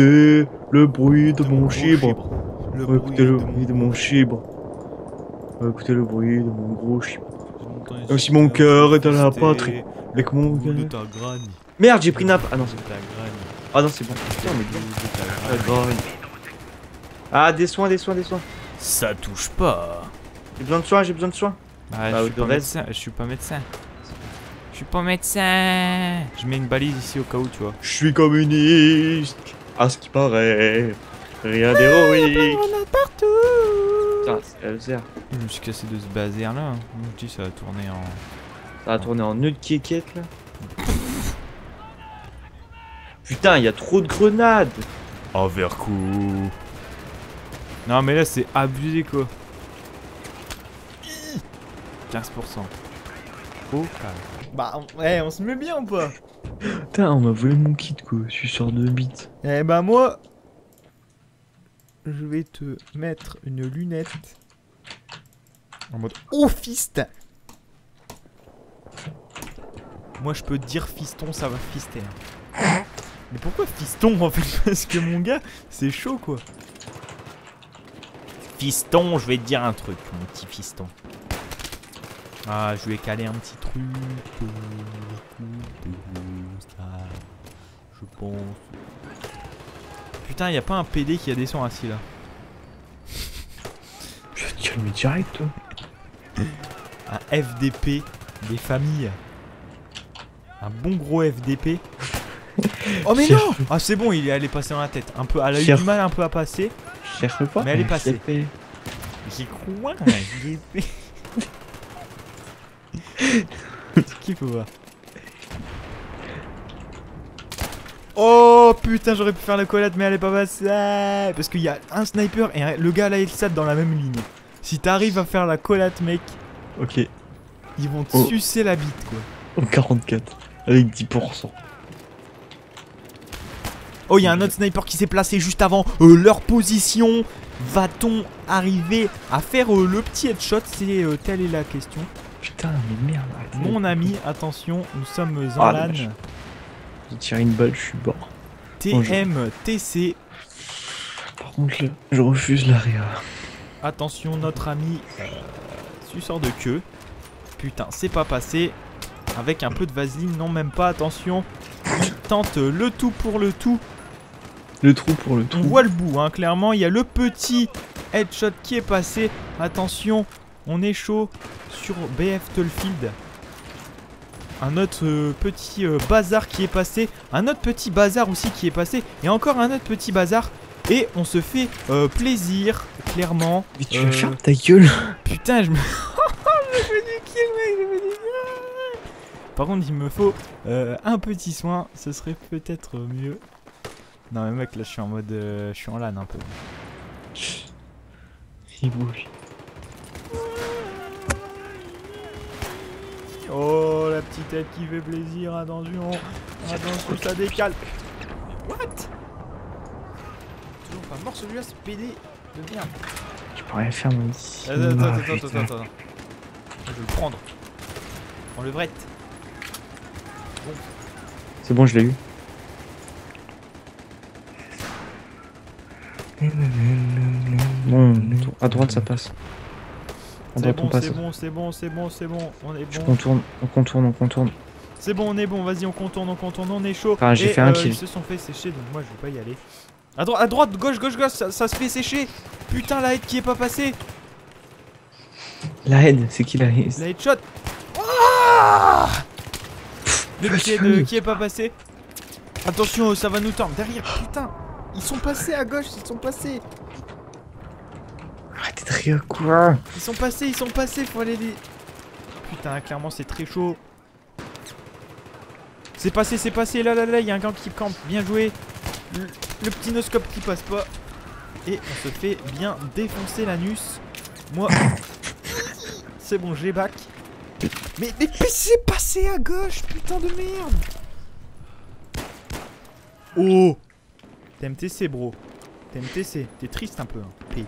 Et le bruit de mon chibre. Le Écoutez le bruit de mon chibre. Écoutez le bruit de mon gros chibre. Même si mon cœur est à la patrie. Avec mon cœur. Merde, j'ai pris nappe. Ah non, c'est gragne. Ah non, c'est bon. Putain, mais de ta gragne. Ah, des soins, des soins, des soins. Ça touche pas. J'ai besoin de soins, j'ai besoin de soins. Ah, Bah, je suis pas médecin. Je suis pas médecin. Je suis pas médecin. Je mets une balise ici au cas où, tu vois. Je suis communiste. À ce qui paraît. Rien d'héroïque. partout. Putain, c'est. Je me suis cassé de ce bazar là. Je dis ça va tourner en. Ça va tourner en nœud de kékette là. Putain, il y a trop de grenades. En vers coup. Non mais là c'est abusé quoi. 15%. Oh calme. Bah ouais on se met bien ou pas? Putain, on m'a volé mon kit quoi. Je suis sur deux bits. Eh bah moi je vais te mettre une lunette en mode oh fist. Moi je peux te dire fiston ça va fister. hein. Mais pourquoi fiston en fait? Parce que mon gars c'est chaud quoi. Fiston, je vais te dire un truc, mon petit fiston. Ah, je lui ai calé un petit truc. euh, je pense. Putain, y a pas un PD qui a des sons assis là. Je vais te calmer direct toi. Un FDP des familles. Un bon gros FDP. Oh mais non Ah c'est bon, il est allé passer dans la tête. Un peu, elle a eu du mal un peu à passer. Je cherche pas? Mais elle est passée. Quoi FDP C'est qui faut voir Oh putain, j'aurais pu faire la collade, mais elle est pas passée Parce qu'il y a un sniper et le gars là, il sat dans la même ligne. Si t'arrives à faire la collade, mec, Ok. ils vont te Oh. sucer la bite, quoi. Au 44. Avec 10%. Oh, il y a un autre sniper qui s'est placé juste avant euh, leur position. Va-t-on arriver à faire euh, le petit headshot? C'est euh, telle est la question. Putain, mais merde. arrêtez. Mon ami, attention, nous sommes en Ah, la LAN. J'ai tiré une balle, je suis mort. TMTC. Par contre, je refuse l'arrière. Attention, notre ami euh, suceur de queue. Putain, c'est pas passé. Avec un peu de vaseline, non, même pas. Attention, il tente le tout pour le tout. Le trou pour le trou. On voit le bout, hein, clairement. Il y a le petit headshot qui est passé. Attention, on est chaud sur BF Tullfield. Un autre euh, petit euh, bazar qui est passé. Un autre petit bazar aussi qui est passé. Et encore un autre petit bazar. Et on se fait euh, plaisir, clairement. Mais tu vas fermer ta gueule. Putain, je me. je du kill, mec, je du kill. Par contre, il me faut un petit soin. Ce serait peut-être mieux. Non, mais mec, là, je suis en mode. je suis en LAN un peu. Il bouge. Oh, la petite tête qui fait plaisir, attention. Attention, ça décale. What? Toujours pas mort celui-là, ce PD de merde. Tu pourrais faire mon ici. Attends, attends, Ah, attends, attends, putain. attends, attends. Je vais le prendre. En levrette. C'est bon, je l'ai eu. Bon, à droite ça passe. On bon, c'est bon, c'est bon, c'est bon, c'est bon. On est Je bon. contourne, on contourne, on contourne. C'est bon, on est bon, vas-y, on contourne, on contourne, on est chaud. Ah, j'ai fait un euh, kill. Ils se sont fait sécher, donc moi je vais pas y aller. À, droite, à droite, gauche, gauche, gauche, ça, ça se fait sécher. Putain, la head qui est pas passée. La head, c'est qui la head La headshot. Ah Le vas-y. euh, qui est pas passé. Attention, ça va nous tendre. Derrière, putain. Ils sont passés à gauche, ils sont passés. Quoi Ils sont passés, ils sont passés, faut aller les. Putain, clairement, c'est très chaud. C'est passé, c'est passé, là, là, là, il y a un gars qui campe, bien joué. Le, le petit noscope qui passe pas. Et on se fait bien défoncer l'anus. Moi, c'est bon, j'ai back. Mais, mais, mais c'est passé à gauche, putain de merde? Oh TMTC, bro. TMTC, t'es triste un peu, hein. PD.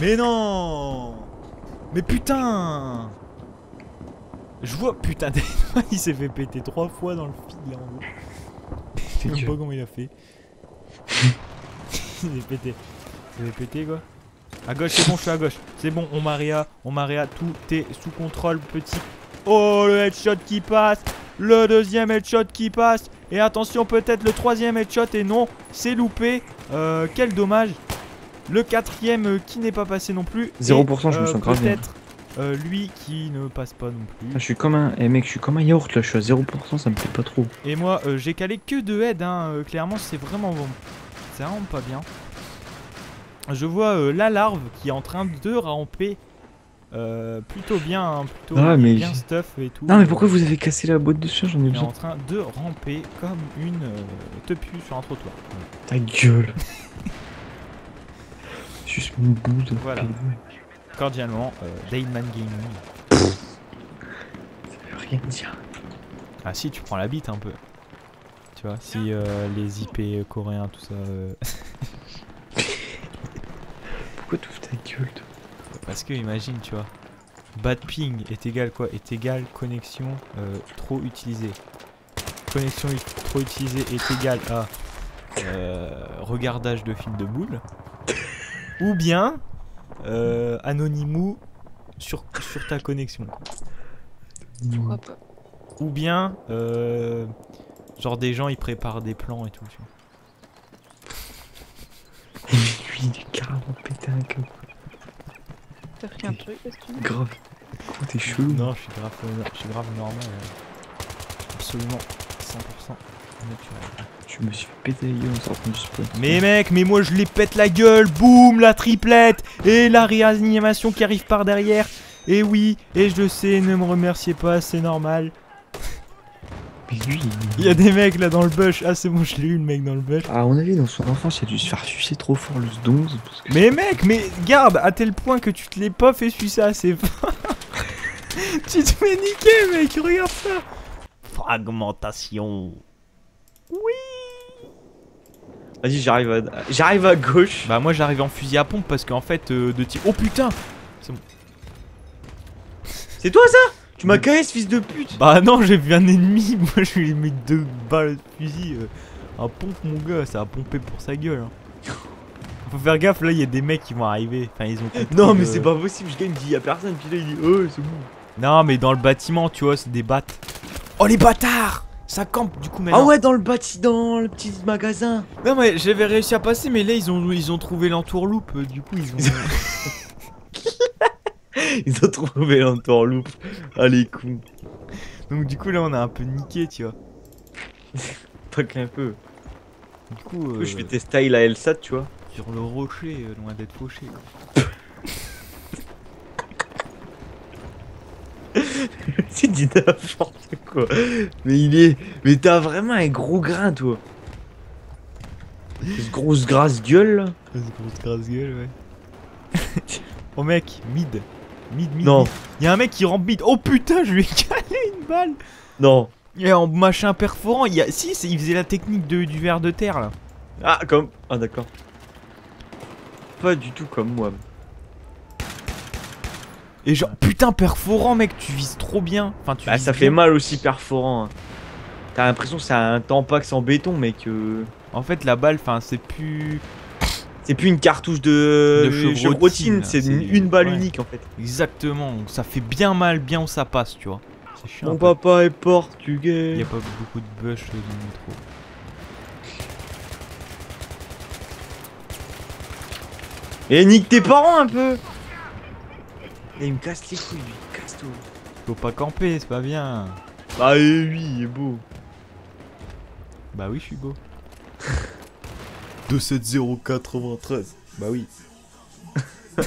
Mais non Mais putain Je vois, putain, il s'est fait péter trois fois dans le feed là en haut. Je sais pas comment il a fait. il est pété. Il est pété quoi. À gauche, c'est bon, je suis à gauche. C'est bon, on Maria, on Maria, tout est sous contrôle, petit. Oh, le headshot qui passe. Le deuxième headshot qui passe. Et attention, peut-être le troisième headshot. Et non, c'est loupé. Euh, quel dommage. Le quatrième euh, qui n'est pas passé non plus. 0%, Et, je me euh, sens grave. Peut-être euh, lui qui ne passe pas non plus. Ah, je suis comme un. Eh mec, je suis comme un yaourt là, je suis à 0%, ça me plaît pas trop. Et moi, euh, j'ai calé que de head, hein. euh, clairement, c'est vraiment bon. C'est vraiment pas bien. Je vois la larve qui est en train de ramper. plutôt bien, hein, plutôt Ah, mais bien stuff et tout. Non, mais pourquoi vous avez cassé la boîte de charge J'en ai Il est besoin. en train de ramper comme une tepu sur un trottoir. Ta gueule. Juste une boule de Voilà. Cordialement, euh, Dailman Gaming. Ça veut rien dire. Ah si, tu prends la bite un peu. Tu vois, si euh, les IP coréens, tout ça... euh, Pourquoi tu ouvres ta gueule toi? Parce que imagine, tu vois, bad ping est égal quoi? Est égal connexion euh, trop utilisée. Connexion trop utilisée est égal à euh, regardage de film de boule. Ou bien euh, Anonymous sur, sur ta connexion. Pourquoi pas Ou bien euh, genre des gens ils préparent des plans et tout. Tu vois. Lui, il est carrément pété un câble. T'as pris un truc, est-ce que Grave. Gros, t'es chelou? Non, je suis grave, je suis grave normal. euh, Absolument 100% naturel. Je me suis fait péter la gueule en sortant du spawn. Mais mec, mais moi je les pète la gueule, boum, la triplette et la réanimation qui arrive par derrière. Et oui, et je sais, ne me remerciez pas, c'est normal. Mais lui, Il y a des mecs là dans le bush. Ah, c'est bon, je l'ai eu le mec dans le bush. À mon avis, dans son enfance, il a dû se faire sucer trop fort le 11 parce que Mais mec, mais garde, à tel point que tu te l'es pas fait sucer assez fort. tu te fais niquer, mec, regarde ça. Fragmentation. Vas-y, j'arrive à... j'arrive à gauche. Bah, moi j'arrive en fusil à pompe parce qu'en fait, euh, de tir. Oh putain! C'est toi ça? Tu m'as KS, fils de pute Bah non, j'ai vu un ennemi, moi je lui ai mis deux balles de fusil euh, à pompe mon gars, ça a pompé pour sa gueule. hein. Faut faire gaffe, là il y a des mecs qui vont arriver. Enfin, ils ont compris, Non, mais euh, c'est pas possible, je gagne, il dit y'a personne, puis là il dit oh, c'est bon. Non, mais dans le bâtiment, tu vois, c'est des battes. Oh les bâtards Ça campe du coup maintenant. Ah ouais, dans le bâti, dans le petit magasin. Non, mais j'avais réussi à passer, mais là ils ont, ils ont trouvé l'entourloupe, euh, du coup ils ont. Ils ont trouvé l'entourloupe. Allez, con. Donc du coup là on a un peu niqué, tu vois. Pas qu'un peu. Du coup, Du coup, je euh, fais tes styles à Elsat, tu vois. sur le rocher, euh, loin d'être fauché. C'est dit n'importe quoi. Mais il est. Mais t'as vraiment un gros grain, toi. Cette grosse grasse gueule là. grosse grasse gueule, ouais. oh mec, mid. Mid, mid. Non, mid. Y a un mec qui rentre mid. Oh putain, je lui ai calé une balle. non. Et en machin perforant, il y a. Si, il faisait la technique de, du verre de terre là. Ah, comme. Ah, d'accord. Pas du tout comme moi. Et genre, putain, perforant, mec, tu vises trop bien. Enfin, tu Bah, ça bien. fait mal aussi perforant. hein. T'as l'impression que c'est un tampax en béton, mec. euh. En fait, la balle, enfin, c'est plus. C'est plus une cartouche de, De chevrotine, c'est une, une balle ouais. unique en fait. Exactement. Donc, ça fait bien mal, bien où ça passe, tu vois. C'est chiant. Mon papa est Il portugais. y a pas beaucoup de bush dans le métro. Et nique tes parents un peu Et il me casse les couilles, lui, il casse tout. Faut pas camper, c'est pas bien. Bah euh, oui, il est beau. Bah oui, je suis beau. 27093. Bah oui.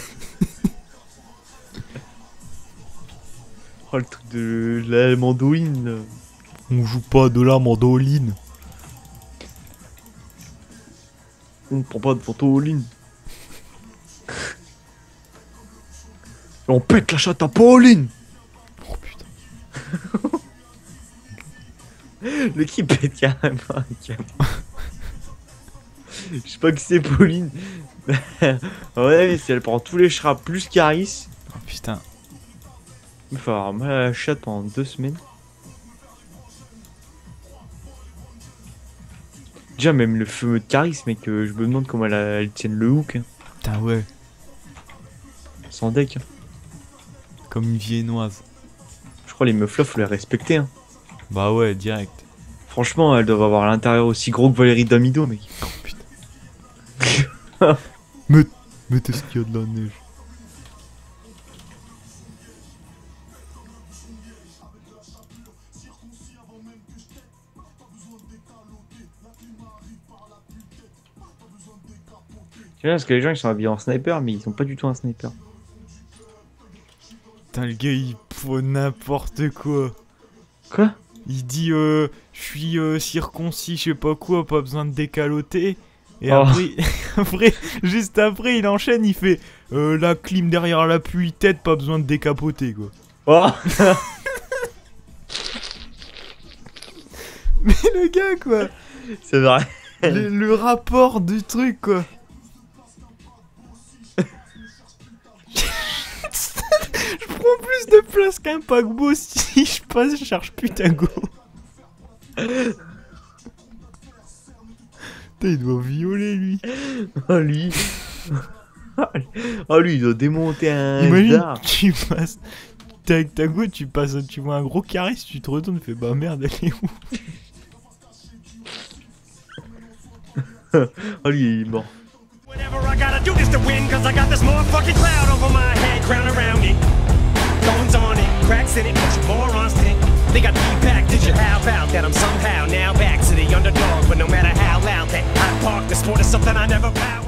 Oh le truc de la mandoline là. On joue pas de la mandoline. On prend pas de pantoline. Et on pète la chatte à Pauline Oh putain. Le qui pète carrément un câble. Je sais pas que c'est Pauline. ouais, si elle prend tous les chats plus Caris. Oh putain. Il va avoir mal à la chatte pendant deux semaines. Déjà, même le feu de charisme, mec, euh, je me demande comment elle, elle tienne le hook. hein, Putain, ouais. sans deck. hein. Comme une viennoise. Je crois les meufs faut les respecter. hein. Bah ouais, direct. Franchement, elles doivent avoir l'intérieur aussi gros que Valérie Damido, mec. Oh putain. mais mais qu'est-ce qu'il y a de la neige Tu vois, parce que les gens ils sont habillés en sniper, mais ils sont pas du tout un sniper. Putain, le gars il faut n'importe quoi. Quoi? Il dit euh, je suis euh, circoncis, je sais pas quoi, pas besoin de décaloter. Et Oh. après, après, juste après, il enchaîne, il fait euh, la clim derrière l'appui tête, pas besoin de décapoter quoi. Oh Mais le gars quoi, C'est vrai. le, le rapport du truc quoi. Prends plus de place qu'un paquebot si je passe, je cherche putago. Putain, il doit violer lui. Oh lui. oh lui, il doit démonter un Imagine, dard. tu passes. T'es avec ta go, tu passes, tu vois un gros carré, si tu te retournes, tu fais bah merde, elle est où? Oh lui, il est mort. Whatever I gotta do is to win, cause I got this motherfucking cloud over my head, crown around me. Goings on it, cracks in it, bunch of morons think. They got me back, did you how about that? I'm somehow now back to the underdog, but no matter how loud that I park, the sport is something I never bow out.